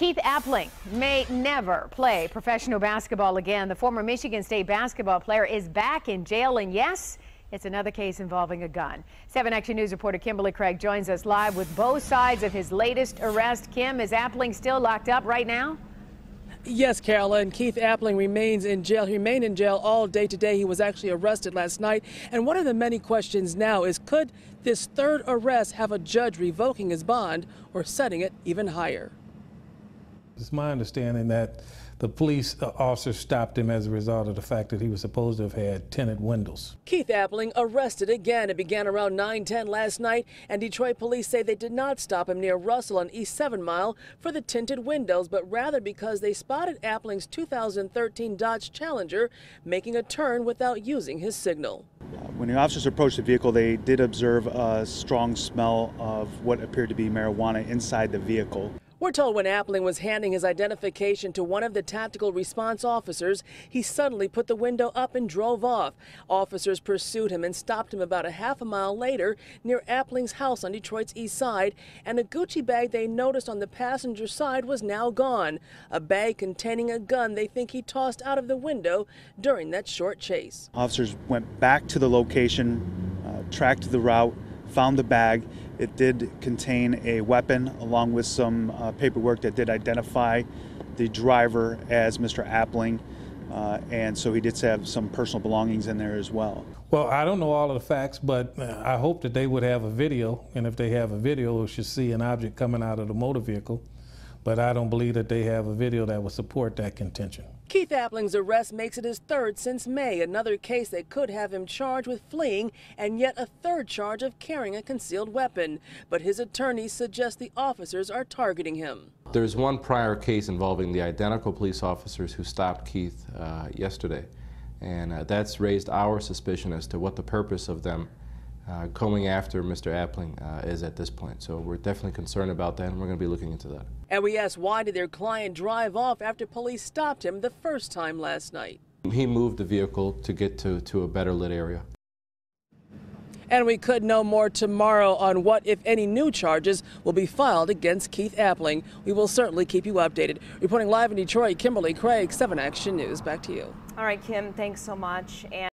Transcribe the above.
Keith Appling may never play professional basketball again. The former Michigan State basketball player is back in jail, and yes, it's another case involving a gun. 7 Action News reporter Kimberly Craig joins us live with both sides of his latest arrest. Kim, is Appling still locked up right now? Yes, Carolyn. Keith Appling remains in jail. He remained in jail all day today. He was actually arrested last night. And one of the many questions now is could this third arrest have a judge revoking his bond or setting it even higher? It's my understanding that the police uh, officer stopped him as a result of the fact that he was supposed to have had tinted windows. Keith Appling arrested again. It began around 9:10 last night, and Detroit police say they did not stop him near Russell on East 7 Mile for the tinted windows, but rather because they spotted Appling's 2013 Dodge Challenger making a turn without using his signal. When the officers approached the vehicle, they did observe a strong smell of what appeared to be marijuana inside the vehicle. We're told when Appling was handing his identification to one of the tactical response officers, he suddenly put the window up and drove off. Officers pursued him and stopped him about a half a mile later near Appling's house on Detroit's east side, and a Gucci bag they noticed on the passenger side was now gone. A bag containing a gun they think he tossed out of the window during that short chase. Officers went back to the location, uh, tracked the route, found the bag. It did contain a weapon along with some uh, paperwork that did identify the driver as Mr. Appling. Uh, and so he did have some personal belongings in there as well. Well, I don't know all of the facts, but uh, I hope that they would have a video, and if they have a video, we should see an object coming out of the motor vehicle but I don't believe that they have a video that would support that contention. Keith Appling's arrest makes it his third since May, another case that could have him charged with fleeing and yet a third charge of carrying a concealed weapon. But his attorneys suggest the officers are targeting him. There's one prior case involving the identical police officers who stopped Keith uh, yesterday, and uh, that's raised our suspicion as to what the purpose of them uh, coming after Mr. Appling uh, is at this point. So we're definitely concerned about that, and we're going to be looking into that. And we asked why did their client drive off after police stopped him the first time last night? He moved the vehicle to get to, to a better lit area. And we could know more tomorrow on what, if any, new charges will be filed against Keith Appling. We will certainly keep you updated. Reporting live in Detroit, Kimberly Craig, 7 Action News. Back to you. All right, Kim, thanks so much. And